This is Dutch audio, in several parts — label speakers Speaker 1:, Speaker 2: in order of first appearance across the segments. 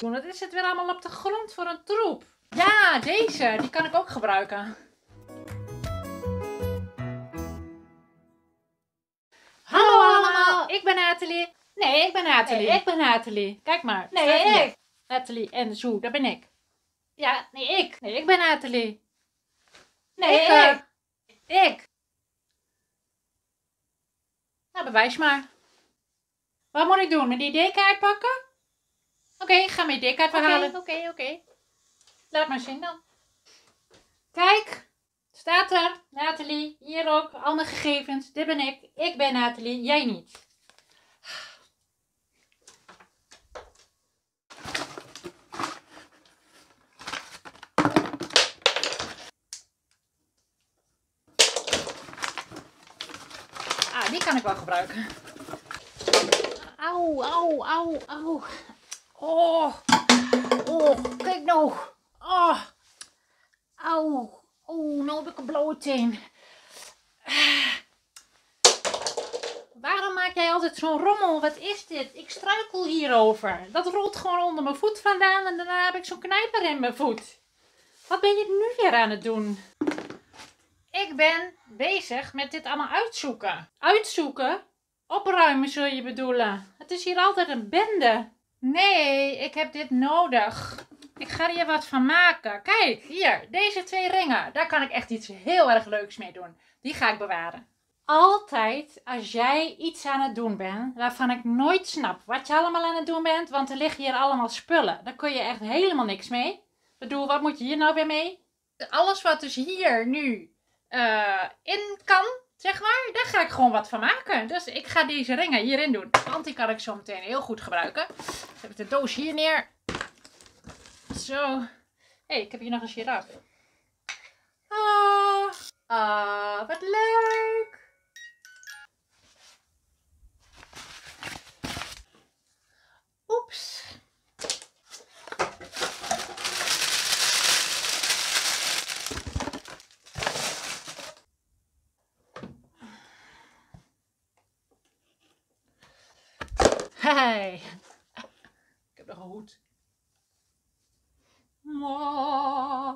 Speaker 1: doen. Wat is het weer allemaal op de grond voor een troep? Ja, deze. Die kan ik ook gebruiken. Hallo allemaal, ik ben Nathalie. Nee, ik ben Nathalie.
Speaker 2: Nee.
Speaker 1: Ik ben Nathalie. Kijk maar.
Speaker 2: Nee, ik.
Speaker 1: Nathalie en Zoe, dat ben ik. Ja, nee, ik. Nee, ik ben Nathalie.
Speaker 2: Nee,
Speaker 1: ik. eh,
Speaker 2: ik.
Speaker 1: ik. Nou, bewijs maar. Wat moet ik doen? Mijn ID-kaart pakken? Oké, ik ga mijn ID-kaart verhalen. Oké, oké. Laat maar zien dan. Kijk, staat er. Nathalie, hier ook, al mijn gegevens. Dit ben ik. Ik ben Nathalie, jij niet. Ah, die kan ik wel gebruiken. Auw, auw, auw, auw. Oh, oh, kijk nou. Oh, auw. Oh, nou heb ik een blauwe teen. Waarom maak jij altijd zo'n rommel? Wat is dit? Ik struikel hierover. Dat rolt gewoon onder mijn voet vandaan en daarna heb ik zo'n knijper in mijn voet. Wat ben je nu weer aan het doen? Ik ben bezig met dit allemaal uitzoeken. Uitzoeken? Opruimen zul je bedoelen. Het is hier altijd een bende. Nee, ik heb dit nodig. Ik ga er hier wat van maken. Kijk, hier, deze twee ringen. Daar kan ik echt iets heel erg leuks mee doen. Die ga ik bewaren. Altijd als jij iets aan het doen bent, waarvan ik nooit snap wat je allemaal aan het doen bent, want er liggen hier allemaal spullen. Daar kun je echt helemaal niks mee. Ik bedoel, wat moet je hier nou weer mee? Alles wat dus hier nu eh, in kan, zeg maar, daar ga ik gewoon wat van maken. Dus ik ga deze ringen hierin doen, want die kan ik zo meteen heel goed gebruiken. Dan heb ik de doos hier neer. Zo. Hé, hey, ik heb hier nog een giraf. Ah, ah, wat leuk. Oeps. Hey. Ik heb nog een hoed. Mwah.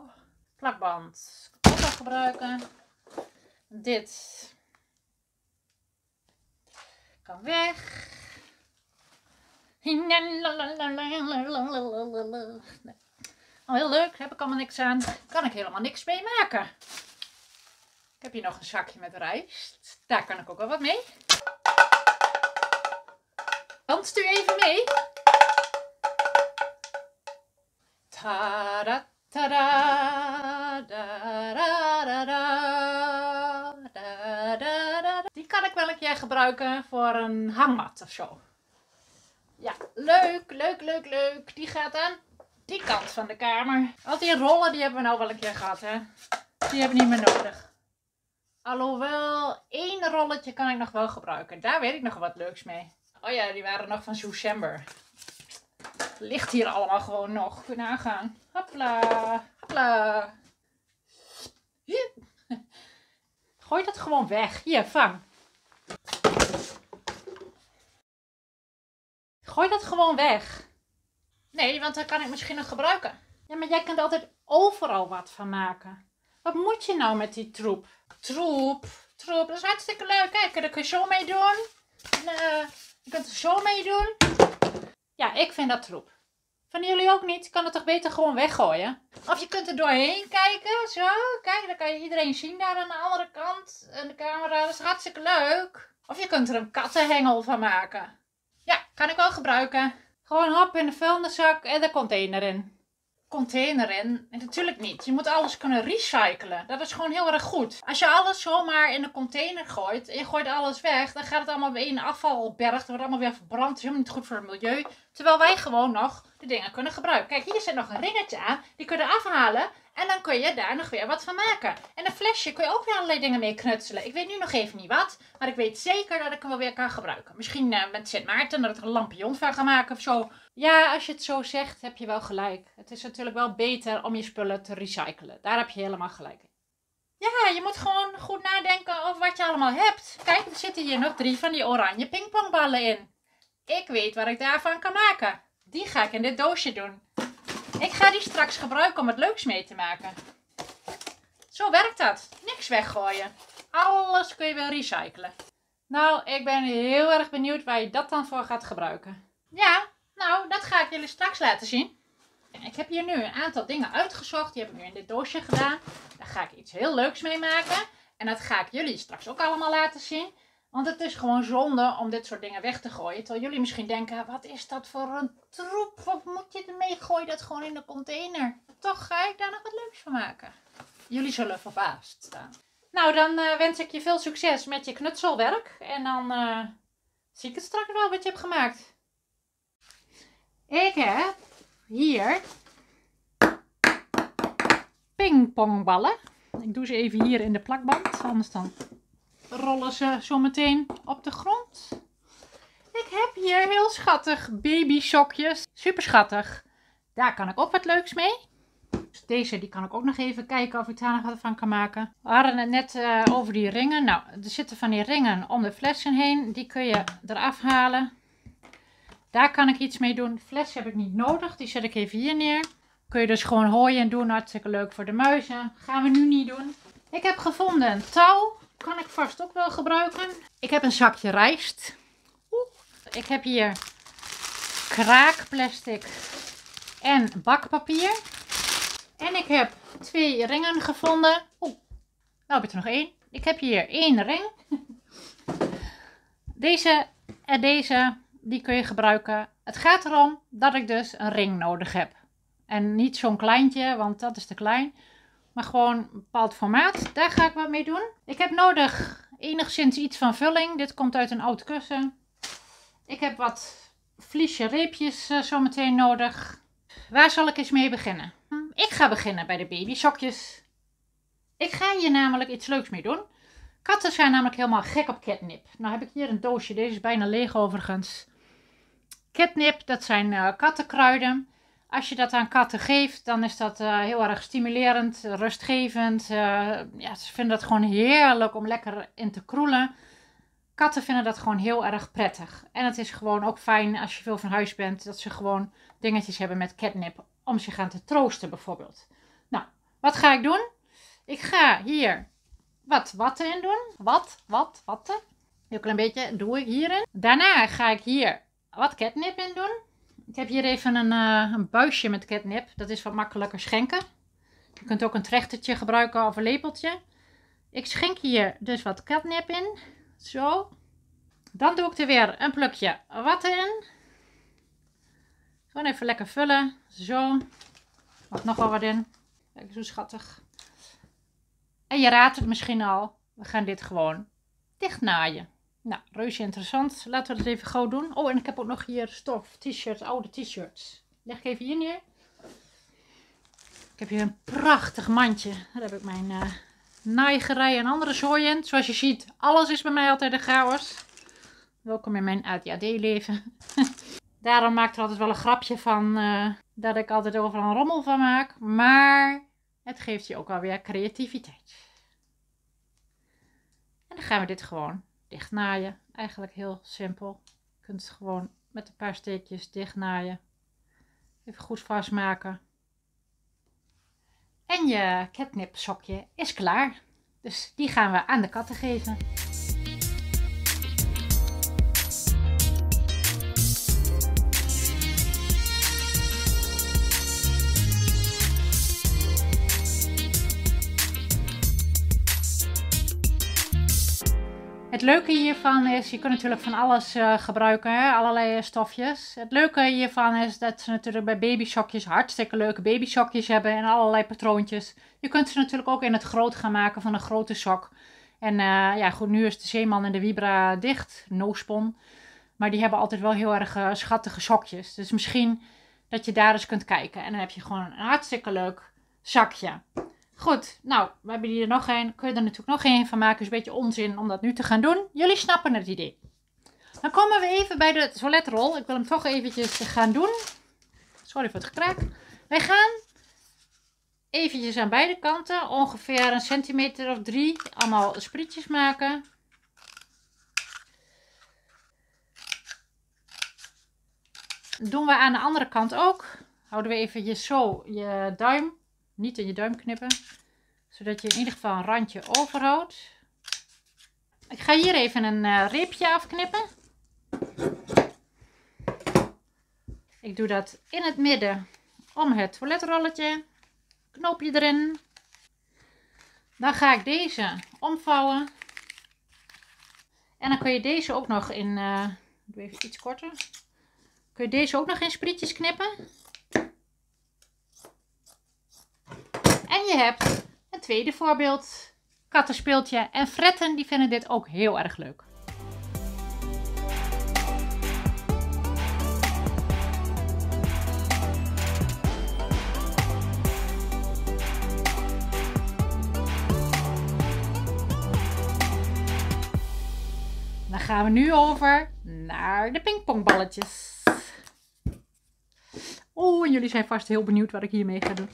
Speaker 1: Plakband. Kan ik ook wel gebruiken. Dit. Kan weg. Nee. Oh, heel niks aan. Kan ik helemaal niks mee maken. Ik heb hier nog een zakje met rijst. Daar kan ik ook wel wat mee. Danst u even mee? Ta-da, ta-da, da-da-da-da, da-da-da-da. Die kan ik wel een keer gebruiken voor een hangmat of zo. Ja, leuk, leuk, leuk, leuk. Die gaat aan die kant van de kamer. Al die rollen, die hebben we nou wel een keer gehad, hè. Die hebben we niet meer nodig. Alhoewel, één rolletje kan ik nog wel gebruiken. Daar weet ik nog wat leuks mee. Oh ja, die waren nog van December. Ligt hier allemaal gewoon nog. Kun je nagaan. Hopla. Hopla. Gooi dat gewoon weg. Hier, vang. Gooi dat gewoon weg. Nee, want dan kan ik misschien nog gebruiken. Ja, maar jij kunt altijd overal wat van maken. Wat moet je nou met die troep? Troep, troep, dat is hartstikke leuk. Kijk, daar kun je zo mee doen. En, eh, je kunt er zo mee doen. Ja, ik vind dat troep. Vinden jullie ook niet? Kan het toch beter gewoon weggooien? Of je kunt er doorheen kijken. Zo, kijk, dan kan je iedereen zien daar aan de andere kant. En de camera, dat is hartstikke leuk. Of je kunt er een kattenhengel van maken. Ja, kan ik wel gebruiken. Gewoon hop in de vuilniszak en de container in. Container in? Natuurlijk niet. Je moet alles kunnen recyclen. Dat is gewoon heel erg goed. Als je alles zomaar in de container gooit en je gooit alles weg, dan gaat het allemaal weer in afvalberg. Dat wordt allemaal weer verbrand. Dat is helemaal niet goed voor het milieu. Terwijl wij gewoon nog de dingen kunnen gebruiken. Kijk, hier zit nog een ringetje aan. Die kun je afhalen. En dan kun je daar nog weer wat van maken. En een flesje kun je ook weer allerlei dingen mee knutselen. Ik weet nu nog even niet wat. Maar ik weet zeker dat ik hem wel weer kan gebruiken. Misschien eh, met Sint Maarten, dat ik er een lampion van ga maken of zo. Ja, als je het zo zegt, heb je wel gelijk. Het is natuurlijk wel beter om je spullen te recyclen. Daar heb je helemaal gelijk in. Ja, je moet gewoon goed nadenken over wat je allemaal hebt. Kijk, er zitten hier nog drie van die oranje pingpongballen in. Ik weet wat ik daarvan kan maken. Die ga ik in dit doosje doen. Ik ga die straks gebruiken om het leuks mee te maken. Zo werkt dat. Niks weggooien. Alles kun je weer recyclen. Nou, ik ben heel erg benieuwd waar je dat dan voor gaat gebruiken. Ja, nou, dat ga ik jullie straks laten zien. Ik heb hier nu een aantal dingen uitgezocht. Die heb ik nu in dit doosje gedaan. Daar ga ik iets heel leuks mee maken. En dat ga ik jullie straks ook allemaal laten zien. Want het is gewoon zonde om dit soort dingen weg te gooien. Terwijl jullie misschien denken, wat is dat voor een troep? Wat moet je ermee? Gooi dat gewoon in de container. Toch ga ik daar nog wat leuks van maken. Jullie zullen verbaasd staan. Nou, dan uh, wens ik je veel succes met je knutselwerk. En dan uh, zie ik het straks wel wat je hebt gemaakt. Ik heb hier pingpongballen. Ik doe ze even hier in de plakband, anders dan rollen ze zo meteen op de grond. Ik heb hier heel schattig baby sokjes. Super schattig. Daar kan ik ook wat leuks mee. Deze die kan ik ook nog even kijken of ik daar nog wat van kan maken. We hadden het net uh, over die ringen. Nou, er zitten van die ringen om de flessen heen. Die kun je eraf halen. Daar kan ik iets mee doen. Fles heb ik niet nodig. Die zet ik even hier neer. Kun je dus gewoon hooien doen. Hartstikke leuk voor de muizen. Gaan we nu niet doen. Ik heb gevonden touw. Kan ik vast ook wel gebruiken. Ik heb een zakje rijst. Oeh. Ik heb hier kraakplastic en bakpapier. En ik heb twee ringen gevonden. Oeh, nou heb ik er nog één. Ik heb hier één ring. Deze en deze, die kun je gebruiken. Het gaat erom dat ik dus een ring nodig heb. En niet zo'n kleintje, want dat is te klein. Maar gewoon een bepaald formaat. Daar ga ik wat mee doen. Ik heb nodig enigszins iets van vulling. Dit komt uit een oud kussen. Ik heb wat vliesje reepjes uh, zometeen nodig. Waar zal ik eens mee beginnen? Hm, ik ga beginnen bij de babysokjes. Ik ga hier namelijk iets leuks mee doen. Katten zijn namelijk helemaal gek op catnip. Nou heb ik hier een doosje. Deze is bijna leeg overigens. Catnip, dat zijn uh, kattenkruiden. Als je dat aan katten geeft, dan is dat uh, heel erg stimulerend, rustgevend. Uh, ja, ze vinden dat gewoon heerlijk om lekker in te kroelen. Katten vinden dat gewoon heel erg prettig. En het is gewoon ook fijn als je veel van huis bent, dat ze gewoon dingetjes hebben met catnip om zich aan te troosten bijvoorbeeld. Nou, wat ga ik doen? Ik ga hier wat watten in doen. Wat, wat, watten. Heel klein beetje doe ik hierin. Daarna ga ik hier wat catnip in doen. Ik heb hier even een, uh, een buisje met catnip. Dat is wat makkelijker schenken. Je kunt ook een trechtertje gebruiken of een lepeltje. Ik schenk hier dus wat catnip in. Zo. Dan doe ik er weer een plukje watten in. Gewoon even lekker vullen. Zo. Mag nog wel wat in. Kijk, zo schattig. En je raadt het misschien al. We gaan dit gewoon dicht naaien. Nou, reuze interessant. Laten we het even gauw doen. Oh, en ik heb ook nog hier stof, t-shirts, oude t-shirts. Leg ik even hier neer. Ik heb hier een prachtig mandje. Daar heb ik mijn uh, naaigerij en andere zooi in. Zoals je ziet, alles is bij mij altijd een chaos. Welkom in mijn ADHD-leven. Daarom maak ik er altijd wel een grapje van uh, dat ik altijd overal een rommel van maak. Maar het geeft je ook alweer creativiteit. En dan gaan we dit gewoon dicht naaien. Eigenlijk heel simpel. Je kunt het gewoon met een paar steekjes dicht naaien. Even goed vastmaken. En je catnip sokje is klaar. Dus die gaan we aan de katten geven. Leuke hiervan is, je kunt natuurlijk van alles uh, gebruiken, hè? allerlei stofjes. Het leuke hiervan is dat ze natuurlijk bij babysokjes hartstikke leuke babysokjes hebben en allerlei patroontjes. Je kunt ze natuurlijk ook in het groot gaan maken van een grote sok. En uh, ja, goed, nu is de Zeeman en de Vibra dicht, no spon. Maar die hebben altijd wel heel erg schattige sokjes. Dus misschien dat je daar eens kunt kijken. En dan heb je gewoon een hartstikke leuk zakje. Goed, nou, we hebben hier er nog een. Kun je er natuurlijk nog één van maken. Is een beetje onzin om dat nu te gaan doen. Jullie snappen het idee. Dan komen we even bij de toiletrol. Ik wil hem toch eventjes gaan doen. Sorry voor het gekraak. Wij gaan eventjes aan beide kanten, ongeveer een centimeter of drie, allemaal sprietjes maken. doen we aan de andere kant ook. Houden we even zo je duim, niet in je duim knippen. Zodat je in ieder geval een randje overhoudt. Ik ga hier even een uh, reepje afknippen. Ik doe dat in het midden om het toiletrolletje. Knoopje erin. Dan ga ik deze omvouwen. En dan kun je deze ook nog in, uh, doe even iets korter. Kun je deze ook nog in sprietjes knippen. En je hebt een tweede voorbeeld. Kattenspeeltje en fretten die vinden dit ook heel erg leuk. Dan gaan we nu over naar de pingpongballetjes. Oh, en jullie zijn vast heel benieuwd wat ik hiermee ga doen.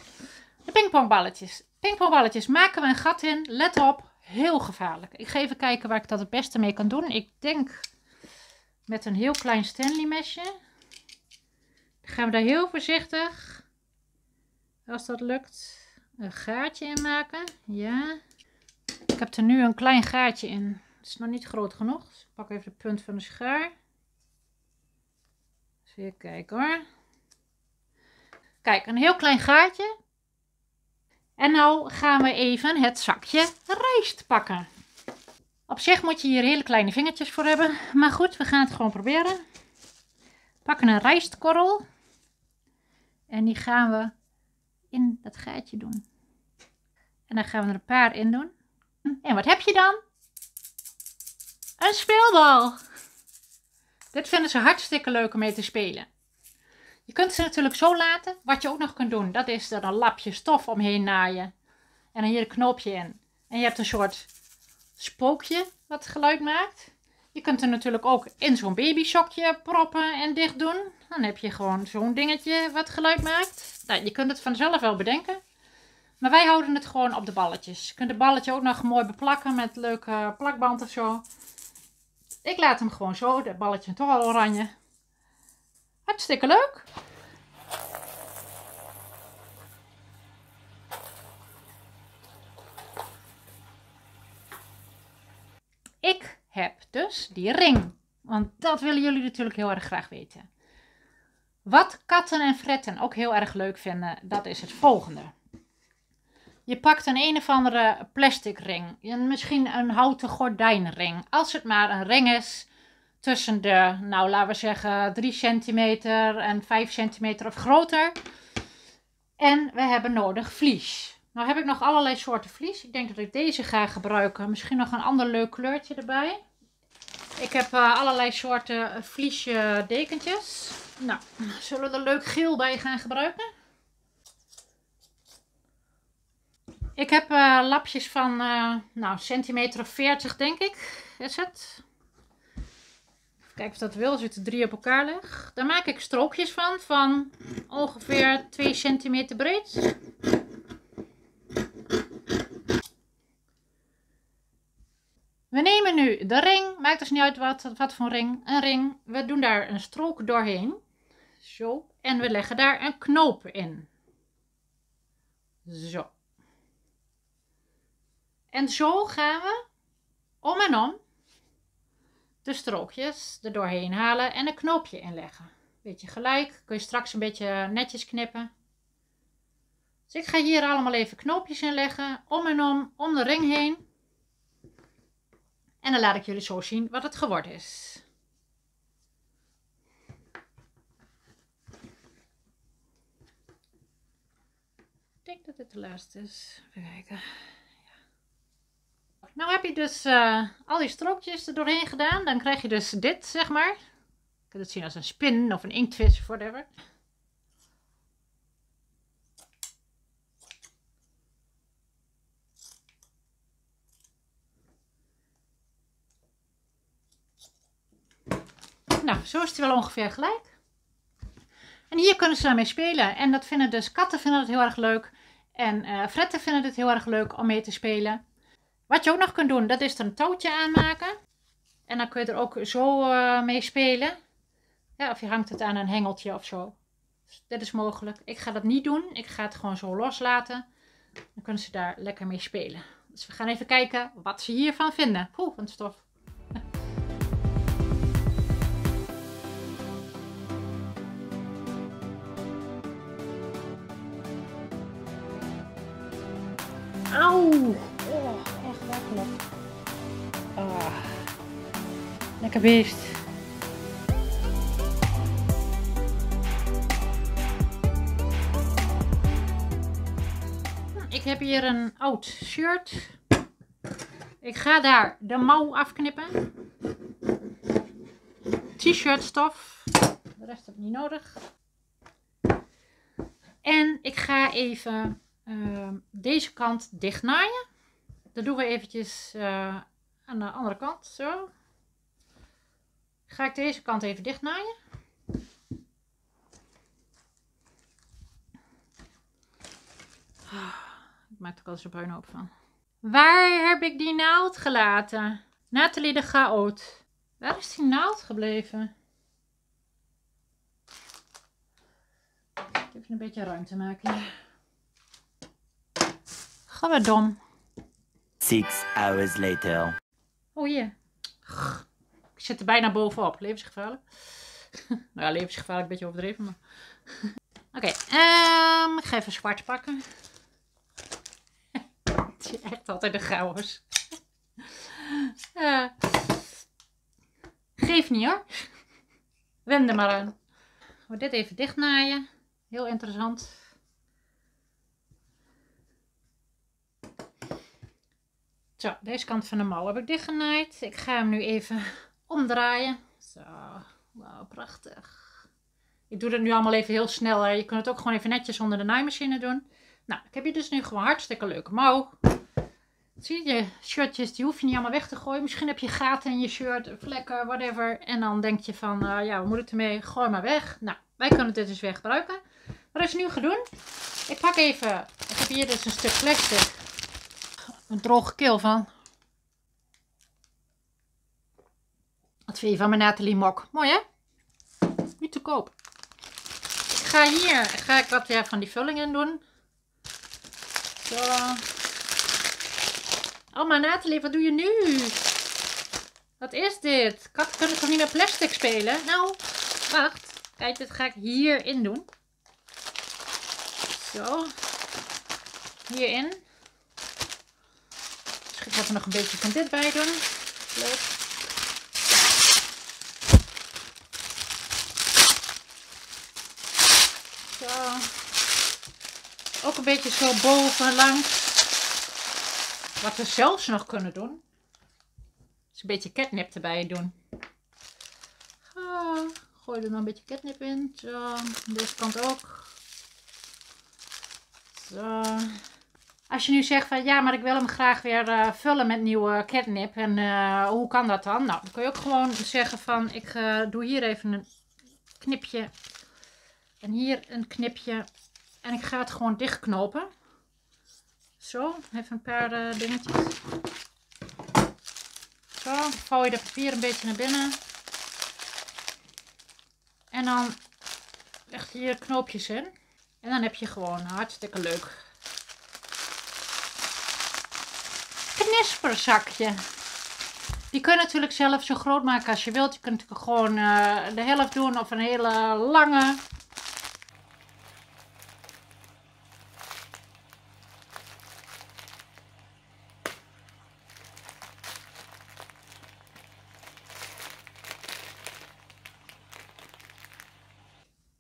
Speaker 1: De pingpongballetjes. Pingpongballetjes maken we een gat in. Let op, heel gevaarlijk. Ik ga even kijken waar ik dat het beste mee kan doen. Ik denk met een heel klein Stanley mesje. Dan gaan we daar heel voorzichtig, als dat lukt, een gaatje in maken. Ja. Ik heb er nu een klein gaatje in. Het is nog niet groot genoeg. Dus ik pak even de punt van de schaar. Even kijken hoor. Kijk, een heel klein gaatje. En nou gaan we even het zakje rijst pakken. Op zich moet je hier hele kleine vingertjes voor hebben. Maar goed, we gaan het gewoon proberen. Pakken een rijstkorrel. En die gaan we in dat gaatje doen. En dan gaan we er een paar in doen. En wat heb je dan? Een speelbal. Dit vinden ze hartstikke leuk om mee te spelen. Je kunt ze natuurlijk zo laten. Wat je ook nog kunt doen, dat is er een lapje stof omheen naaien. En dan hier een knoopje in. En je hebt een soort spookje wat geluid maakt. Je kunt er natuurlijk ook in zo'n babysokje proppen en dicht doen. Dan heb je gewoon zo'n dingetje wat geluid maakt. Nou, je kunt het vanzelf wel bedenken. Maar wij houden het gewoon op de balletjes. Je kunt het balletje ook nog mooi beplakken met leuke plakband of zo. Ik laat hem gewoon zo. Dat balletje toch al oranje. Hartstikke leuk. Ik heb dus die ring. Want dat willen jullie natuurlijk heel erg graag weten. Wat katten en fretten ook heel erg leuk vinden, dat is het volgende. Je pakt een een of andere plastic ring. Misschien een houten gordijnring. Als het maar een ring is tussen de, nou laten we zeggen, 3 centimeter en 5 centimeter of groter. En we hebben nodig vlies. Nou heb ik nog allerlei soorten vlies. Ik denk dat ik deze ga gebruiken. Misschien nog een ander leuk kleurtje erbij. Ik heb uh, allerlei soorten vliesje dekentjes. Nou, zullen we er leuk geel bij gaan gebruiken? Ik heb uh, lapjes van, uh, nou, centimeter of 40 denk ik, is het. Kijk of dat wil, als ik drie op elkaar leg. Daar maak ik strookjes van, van ongeveer 2 centimeter breed. We nemen nu de ring, maakt dus niet uit wat, wat voor ring, een ring. We doen daar een strook doorheen. Zo. En we leggen daar een knoop in. Zo. En zo gaan we om en om de strookjes er doorheen halen en een knoopje inleggen. Beetje gelijk, kun je straks een beetje netjes knippen. Dus ik ga hier allemaal even knoopjes inleggen, om en om, om de ring heen. En dan laat ik jullie zo zien wat het geworden is. Ik denk dat dit de laatste is. Even kijken. Nou heb je dus uh, al die strookjes er doorheen gedaan. Dan krijg je dus dit, zeg maar. Je kunt het zien als een spin of een inktvis of whatever. Nou, zo is het wel ongeveer gelijk. En hier kunnen ze daarmee spelen. En dat vinden dus katten vinden het heel erg leuk. En uh, fretten vinden het heel erg leuk om mee te spelen. Wat je ook nog kunt doen, dat is er een touwtje aanmaken. En dan kun je er ook zo uh, mee spelen. Ja, of je hangt het aan een hengeltje of zo. Dus dit is mogelijk. Ik ga dat niet doen. Ik ga het gewoon zo loslaten. Dan kunnen ze daar lekker mee spelen. Dus we gaan even kijken wat ze hiervan vinden. Oeh, een stof. Auw. Beest. Hm, Ik heb hier een oud shirt. Ik ga daar de mouw afknippen. T-shirt stof. De rest heb ik niet nodig. En ik ga even uh, deze kant dicht naaien. Dat doen we eventjes uh, aan de andere kant. Zo. Ga ik deze kant even dicht naaien. Ik maak er al eens een bruin op van. Waar heb ik die naald gelaten? Nathalie de Chaot. Waar is die naald gebleven? Even een beetje ruimte maken. Ga dom.
Speaker 2: Six hours later.
Speaker 1: Oh hier. Ik zit er bijna bovenop. Levensgevaarlijk. nou ja, levensgevaarlijk, een beetje overdreven, maar... Oké, um, ik ga even zwart pakken. Het is echt altijd een chaos. uh, geef niet hoor. Wend er maar aan. We dit even dichtnaaien. Heel interessant. Zo, deze kant van de mouw heb ik dichtgenaaid. Ik ga hem nu even omdraaien. Zo, prachtig. Ik doe het nu allemaal even heel snel. Je kunt het ook gewoon even netjes onder de naaimachine doen. Nou, ik heb hier dus nu gewoon hartstikke leuke mouw. Zie je, shirtjes, die hoef je niet allemaal weg te gooien. Misschien heb je gaten in je shirt, vlekken, whatever. En dan denk je van, uh, ja, we moeten het ermee? Gooi maar weg. Nou, wij kunnen dit dus weer gebruiken. Wat is nu doen? Ik pak even, ik heb hier dus een stuk plastic. Een droge keel van. Wat vind je van mijn Nathalie Mok? Mooi hè? Niet te koop. Ik ga hier, ga ik wat weer van die vullingen doen. Zo. Oh, maar Nathalie, wat doe je nu? Wat is dit? Kan ik toch niet met plastic spelen? Nou, wacht. Kijk, dit ga ik hierin doen. Zo. Hierin. Dus ik ga er nog een beetje van dit bij doen. Leuk. Zo. Ook een beetje zo bovenlangs. Wat we zelfs nog kunnen doen. Is een beetje catnip erbij doen. Gooi er nog een beetje catnip in. Zo. Deze kant ook. Zo. Als je nu zegt van ja, maar ik wil hem graag weer uh, vullen met nieuwe catnip. En uh, hoe kan dat dan? Nou, dan kun je ook gewoon zeggen van ik uh, doe hier even een knipje. En hier een knipje. En ik ga het gewoon dichtknopen. Zo, even een paar uh, dingetjes. Zo, vouw je de papier een beetje naar binnen. En dan leg je hier knoopjes in. En dan heb je gewoon hartstikke leuk knisperzakje. Die kun je natuurlijk zelf zo groot maken als je wilt. Je kunt gewoon uh, de helft doen of een hele lange.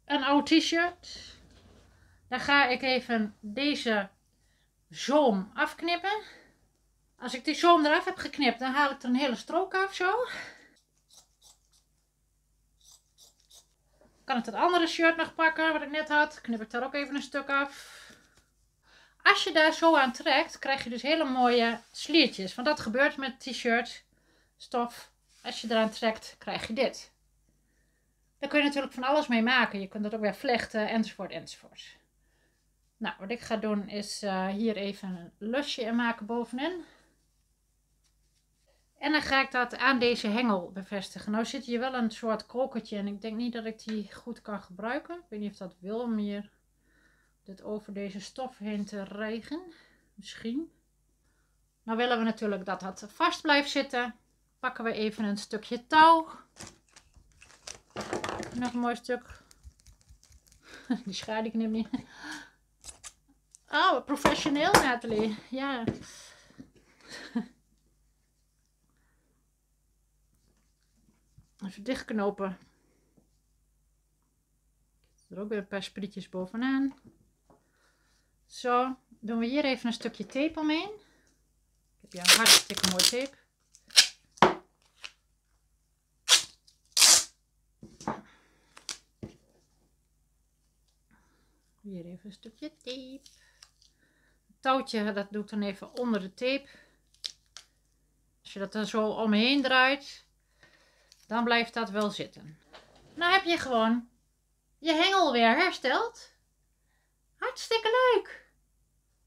Speaker 1: Een oud t-shirt. Dan ga ik even deze zoom afknippen. Als ik die zoom eraf heb geknipt, dan haal ik er een hele strook af zo. Kan ik het andere shirt nog pakken wat ik net had. Knip ik daar ook even een stuk af. Als je daar zo aan trekt, krijg je dus hele mooie sliertjes. Want dat gebeurt met t-shirt stof. Als je eraan trekt, krijg je dit. Daar kun je natuurlijk van alles mee maken. Je kunt het ook weer vlechten, enzovoort, enzovoort. Nou, wat ik ga doen is uh, hier even een lusje in maken bovenin. En dan ga ik dat aan deze hengel bevestigen. Nou zit hier wel een soort kroketje en ik denk niet dat ik die goed kan gebruiken. Ik weet niet of dat wil om hier dit over deze stof heen te rijgen. Misschien. Nou willen we natuurlijk dat dat vast blijft zitten. Pakken we even een stukje touw. Nog een mooi stuk. Die schaar ik niet. Oh, professioneel Nathalie. Ja. Even dichtknopen. Er ook weer een paar sprietjes bovenaan. Zo, doen we hier even een stukje tape omheen. Ik heb hier een hartstikke mooi tape. Hier even een stukje tape. Het touwtje, dat doe ik dan even onder de tape. Als je dat er zo omheen draait, dan blijft dat wel zitten. Nou heb je gewoon je hengel weer hersteld. Hartstikke leuk.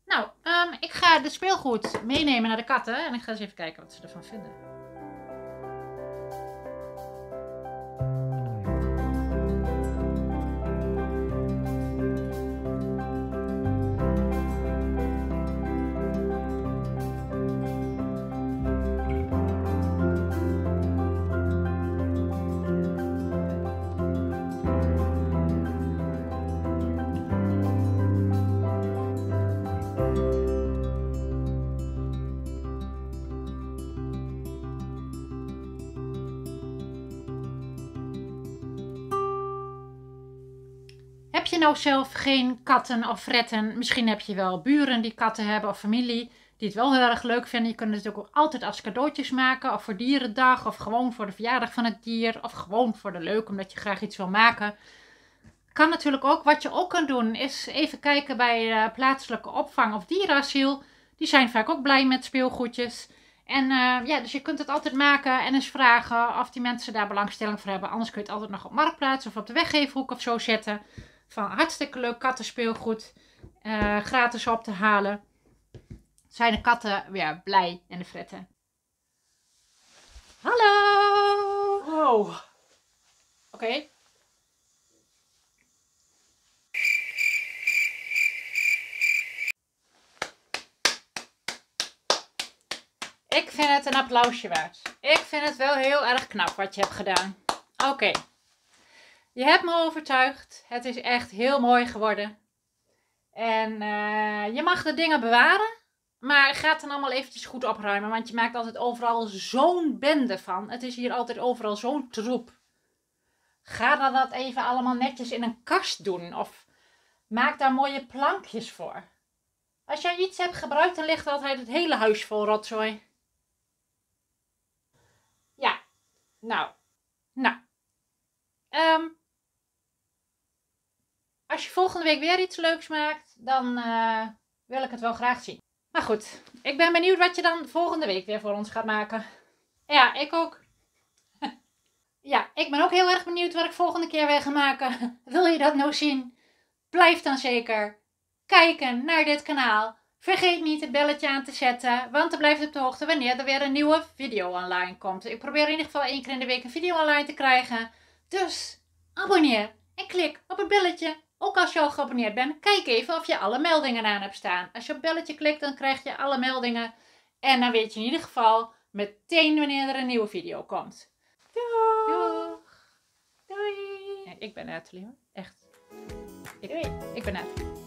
Speaker 1: Nou, um, ik ga de speelgoed meenemen naar de katten en ik ga eens even kijken wat ze ervan vinden. Nou zelf geen katten of fretten? Misschien heb je wel buren die katten hebben of familie die het wel heel erg leuk vinden. Je kunt het ook altijd als cadeautjes maken. Of voor dierendag. Of gewoon voor de verjaardag van het dier. Of gewoon voor de leuk omdat je graag iets wil maken. Kan natuurlijk ook. Wat je ook kunt doen is even kijken bij plaatselijke opvang of dierenasiel. Die zijn vaak ook blij met speelgoedjes. En uh, ja, dus je kunt het altijd maken en eens vragen of die mensen daar belangstelling voor hebben. Anders kun je het altijd nog op Marktplaats of op de weggeefhoek of zo zetten. Van hartstikke leuk kattenspeelgoed. Uh, gratis op te halen. Zijn de katten weer blij en de fretten. Hallo!
Speaker 3: Wow.
Speaker 1: Oké. Okay. Ik vind het een applausje waard. Ik vind het wel heel erg knap wat je hebt gedaan. Oké. Okay. Je hebt me overtuigd. Het is echt heel mooi geworden. En uh, je mag de dingen bewaren. Maar ga het dan allemaal eventjes goed opruimen. Want je maakt altijd overal zo'n bende van. Het is hier altijd overal zo'n troep. Ga dan dat even allemaal netjes in een kast doen. Of maak daar mooie plankjes voor. Als jij iets hebt gebruikt, dan ligt altijd het hele huis vol rotzooi. Ja, nou, nou. Um, als je volgende week weer iets leuks maakt, dan uh, wil ik het wel graag zien. Maar goed, ik ben benieuwd wat je dan volgende week weer voor ons gaat maken. Ja, ik ook. ja, ik ben ook heel erg benieuwd wat ik volgende keer weer ga maken. Wil je dat nou zien? Blijf dan zeker kijken naar dit kanaal. Vergeet niet het belletje aan te zetten, want dan blijft op de hoogte wanneer er weer een nieuwe video online komt. Ik probeer in ieder geval één keer in de week een video online te krijgen. Dus abonneer en klik op het belletje ook als je al geabonneerd bent, kijk even of je alle meldingen aan hebt staan. Als je op belletje klikt, dan krijg je alle meldingen. En dan weet je in ieder geval meteen wanneer er een nieuwe video komt. Doei! Doei! Doei. Ja, ik ben Nathalie hoor. Echt. Ik, Doei. ik ben Nathalie.